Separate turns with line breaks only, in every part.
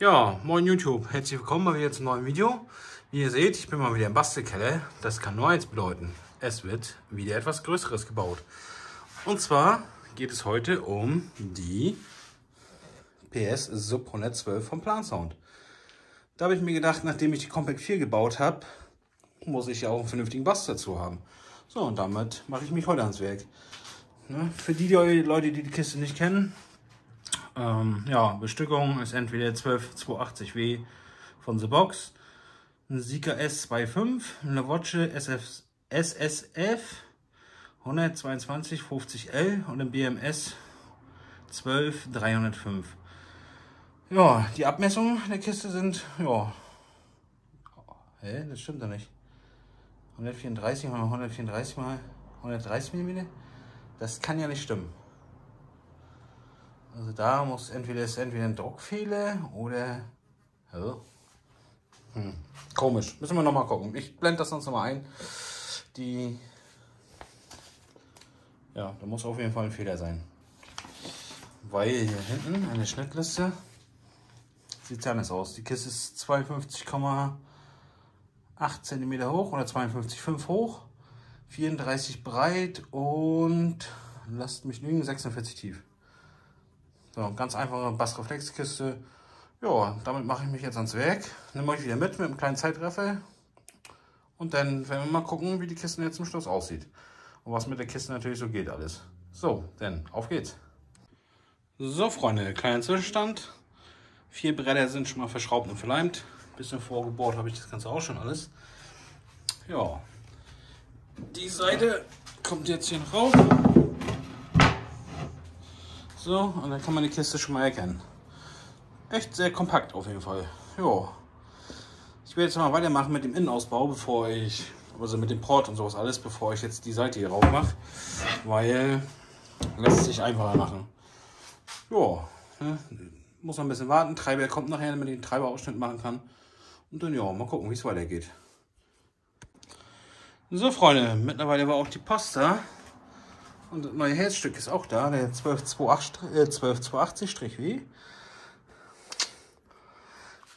Ja, moin YouTube, herzlich willkommen mal wieder zum neuen Video. Wie ihr seht, ich bin mal wieder im Bastelkeller. Das kann nur eins bedeuten, es wird wieder etwas Größeres gebaut. Und zwar geht es heute um die PS Sub 112 vom Plan Sound. Da habe ich mir gedacht, nachdem ich die Compact 4 gebaut habe, muss ich ja auch einen vernünftigen Bass dazu haben. So, und damit mache ich mich heute ans Werk. Ne? Für die Leute, die die Kiste nicht kennen, ähm, ja, Bestückung ist entweder 12280W von The Box, ein Sika S25, eine Watche SF, SSF 12250L und ein BMS 12305. Ja, die Abmessungen der Kiste sind, ja, hä, das stimmt doch nicht. 134 mal 134 mal 130 mm, das kann ja nicht stimmen. Also da muss entweder ist entweder ein Druckfehler oder oh. hm. komisch. Müssen wir noch mal gucken. Ich blende das sonst noch mal ein. Die ja, da muss auf jeden Fall ein Fehler sein. Weil hier hinten eine Schnittliste sieht anders aus. Die Kiste ist 52,8 cm hoch oder 52,5 hoch, 34 breit und lasst mich lügen, 46 tief. So, ganz einfache Bassreflexkiste. Ja, damit mache ich mich jetzt ans Werk. Nehme euch wieder mit mit einem kleinen Zeitreffer. Und dann werden wir mal gucken, wie die Kiste jetzt zum Schluss aussieht. Und was mit der Kiste natürlich so geht alles. So, dann auf geht's. So Freunde, kleiner Zwischenstand. Vier Bretter sind schon mal verschraubt und verleimt. Bisschen vorgebohrt habe ich das Ganze auch schon alles. Ja, die Seite kommt jetzt hier rauf. So, und dann kann man die Kiste schon mal erkennen. Echt sehr kompakt auf jeden Fall. Jo. Ich werde jetzt mal weitermachen mit dem Innenausbau, bevor ich, also mit dem Port und sowas alles, bevor ich jetzt die Seite hier rauf mache. Weil lässt sich einfacher machen. Jo. Ne? Muss noch ein bisschen warten. Treiber kommt nachher, damit ich den Treiberausschnitt machen kann. Und dann ja, mal gucken, wie es weitergeht. So Freunde, mittlerweile war auch die Post da. Und das neue Herzstück ist auch da, der 1280-W. Äh,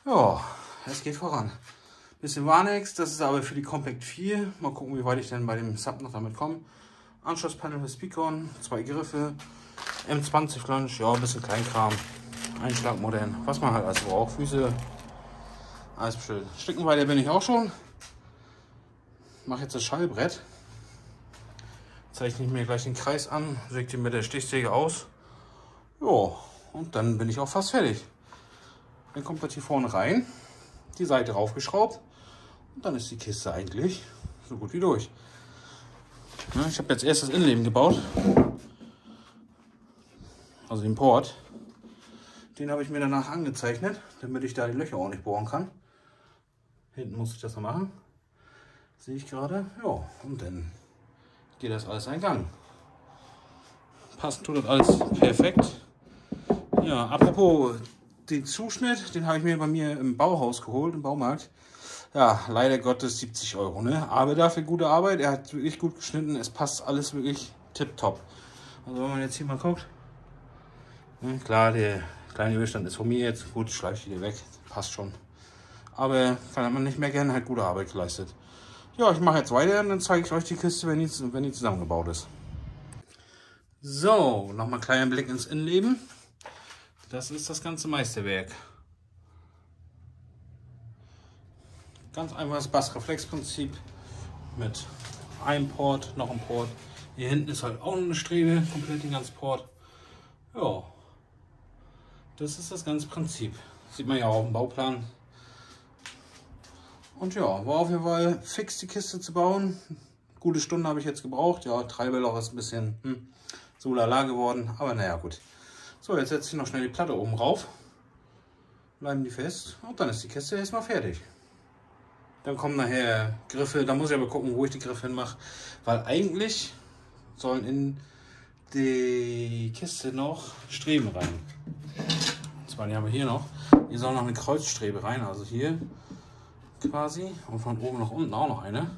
ja, es geht voran. Bisschen Warnex, das ist aber für die Compact 4. Mal gucken, wie weit ich denn bei dem Sub noch damit komme. Anschlusspanel für Speakon, zwei Griffe, M20 Flansch, ja, ein bisschen Kleinkram, Einschlagmodern, was man halt alles braucht. Füße, alles schön. Stücken bin ich auch schon. Mache jetzt das Schallbrett zeichne ich mir gleich den Kreis an, säge den mit der Stichsäge aus. Ja, und dann bin ich auch fast fertig. Dann kommt das hier vorne rein, die Seite raufgeschraubt und dann ist die Kiste eigentlich so gut wie durch. Ja, ich habe jetzt erst das Innenleben gebaut, also den Port. Den habe ich mir danach angezeichnet, damit ich da die Löcher auch nicht bohren kann. Hinten muss ich das noch machen. Sehe ich gerade. Ja, und dann geht das alles ein Gang. Passend tut das alles perfekt. Ja, apropos den Zuschnitt, den habe ich mir bei mir im Bauhaus geholt, im Baumarkt. Ja, leider Gottes 70 Euro, ne? Aber dafür gute Arbeit. Er hat wirklich gut geschnitten. Es passt alles wirklich tipptopp. Also wenn man jetzt hier mal guckt. Ne, klar, der kleine Überstand ist von mir jetzt. Gut, schleife ich wieder weg. Passt schon. Aber kann man nicht mehr gerne, hat gute Arbeit geleistet. Ja, ich mache jetzt weiter und dann zeige ich euch die Kiste, wenn die, wenn die zusammengebaut ist. So, nochmal ein kleiner Blick ins Innenleben. Das ist das ganze Meisterwerk. Ganz einfaches Bassreflexprinzip mit einem Port, noch ein Port. Hier hinten ist halt auch eine Strebe, komplett den ganzen Port. Ja, das ist das ganze Prinzip. Sieht man ja auch auf dem Bauplan. Und ja, war auf jeden Fall fix die Kiste zu bauen. Gute Stunde habe ich jetzt gebraucht. Ja, Treiberloch ist ein bisschen hm, so lala geworden. Aber naja, gut. So, jetzt setze ich noch schnell die Platte oben rauf. Bleiben die fest. Und dann ist die Kiste erstmal fertig. Dann kommen nachher Griffe. Da muss ich aber gucken, wo ich die Griffe hinmache. Weil eigentlich sollen in die Kiste noch Streben rein. Und zwar, die haben wir hier noch. Hier soll noch eine Kreuzstrebe rein. Also hier quasi und von oben nach unten auch noch eine.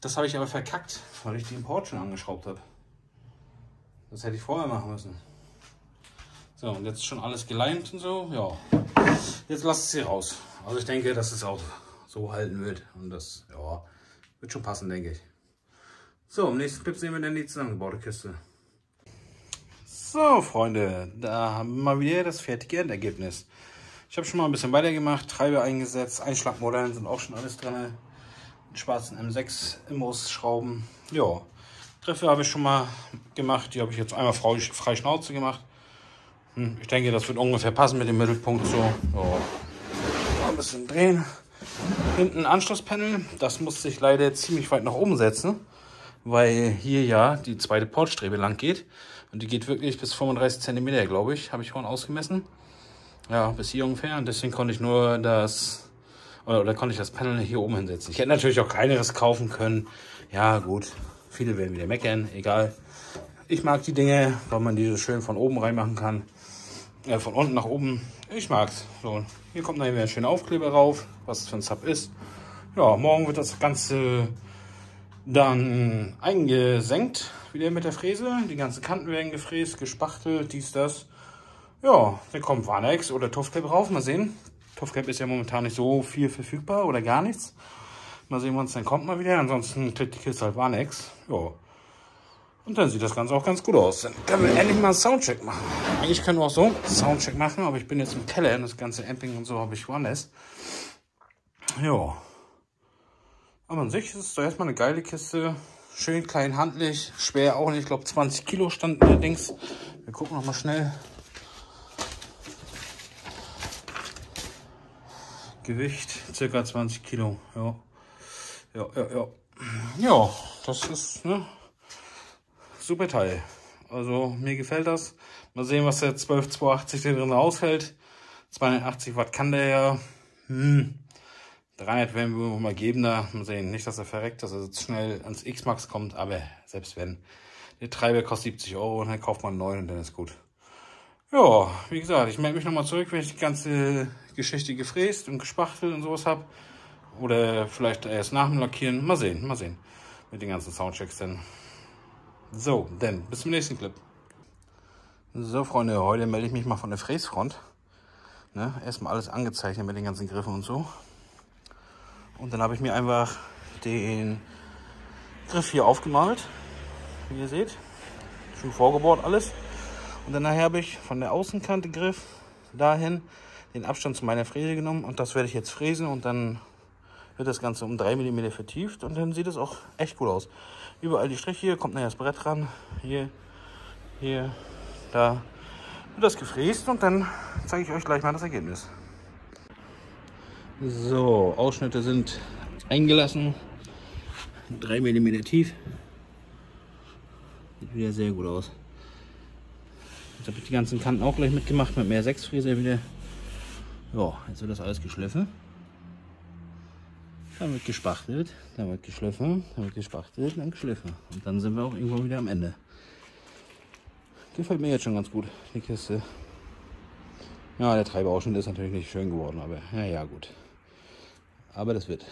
Das habe ich aber verkackt, weil ich den Port schon angeschraubt habe. Das hätte ich vorher machen müssen. So, und jetzt schon alles geleimt und so, ja. Jetzt lasst es hier raus. Also ich denke, dass es auch so halten wird. Und das, ja, wird schon passen, denke ich. So, im nächsten Clip sehen wir dann die zusammengebaute Kiste. So, Freunde, da haben wir mal wieder das fertige Endergebnis. Ich habe schon mal ein bisschen weitergemacht, Treiber eingesetzt, Einschlagmodellen sind auch schon alles drin. Schwarzen M6 Imbus-Schrauben. Ja, Treffer habe ich schon mal gemacht. Die habe ich jetzt einmal frei, frei Schnauze gemacht. Hm, ich denke, das wird ungefähr passen mit dem Mittelpunkt so. Ja. Ein bisschen drehen. Hinten Anschlusspanel. Das musste ich leider ziemlich weit nach oben setzen, weil hier ja die zweite Portstrebe lang geht. Und die geht wirklich bis 35 cm, glaube ich, habe ich vorhin ausgemessen. Ja, bis hier ungefähr. Und deswegen konnte ich nur das, oder, oder konnte ich das Panel hier oben hinsetzen. Ich hätte natürlich auch kleineres kaufen können. Ja, gut, Viele werden wieder meckern, egal. Ich mag die Dinge, weil man die so schön von oben reinmachen kann. Äh, von unten nach oben. Ich mag's. So, hier kommt wieder ein schöner Aufkleber rauf, was es für ein Sub ist. Ja, morgen wird das Ganze dann eingesenkt, wieder mit der Fräse. Die ganzen Kanten werden gefräst, gespachtelt, dies, das. Ja, dann kommt Warnex oder Tuffcap rauf. Mal sehen. Tuffcap ist ja momentan nicht so viel verfügbar oder gar nichts. Mal sehen, wann es dann kommt mal wieder. Ansonsten kriegt die Kiste halt Warnex. Ja. Und dann sieht das Ganze auch ganz gut aus. Dann können wir endlich mal einen Soundcheck machen. Eigentlich können wir auch so einen Soundcheck machen, aber ich bin jetzt im Keller und das ganze Amping und so habe ich woanders. Ja. Aber an sich ist es doch erstmal eine geile Kiste. Schön klein handlich, schwer auch nicht. Ich glaube 20 Kilo stand allerdings. Wir gucken noch mal schnell. Gewicht circa 20 Kilo. Ja ja, ja, ja. Ja, das ist ne super Teil. Also mir gefällt das. Mal sehen, was der 12280 da drin aushält. 280 Watt kann der ja. Hm. 300 werden wir mal geben da. Mal sehen. Nicht, dass er verreckt, dass er schnell ans X-Max kommt, aber selbst wenn. Der Treiber kostet 70 Euro und dann kauft man einen neuen und dann ist gut. Ja, wie gesagt, ich melde mich nochmal zurück, wenn ich die ganze Geschichte gefräst und gespachtelt und sowas habe. Oder vielleicht erst nach dem Lackieren. Mal sehen, mal sehen. Mit den ganzen Soundchecks denn. So, denn bis zum nächsten Clip. So, Freunde, heute melde ich mich mal von der Fräsfront. Ne? Erstmal alles angezeichnet mit den ganzen Griffen und so. Und dann habe ich mir einfach den Griff hier aufgemalt. Wie ihr seht. Schon vorgebohrt alles. Und dann habe ich von der Außenkante Griff dahin den Abstand zu meiner Fräse genommen. Und das werde ich jetzt fräsen und dann wird das Ganze um 3 mm vertieft und dann sieht es auch echt gut aus. Überall die Striche, hier kommt nachher das Brett ran, hier, hier, da wird das gefräst und dann zeige ich euch gleich mal das Ergebnis. So, Ausschnitte sind eingelassen, 3 mm tief. Sieht wieder sehr gut aus. Jetzt habe ich die ganzen Kanten auch gleich mitgemacht mit mehr 6 Fräser wieder. Ja, jetzt wird das alles geschliffen. Dann wird gespachtelt, dann wird geschliffen, dann wird gespachtelt, dann geschliffen. Und dann sind wir auch irgendwo wieder am Ende. Gefällt mir jetzt schon ganz gut, die Kiste. Ja, der Treiberausschnitt ist natürlich nicht schön geworden, aber ja, ja, gut. Aber das wird.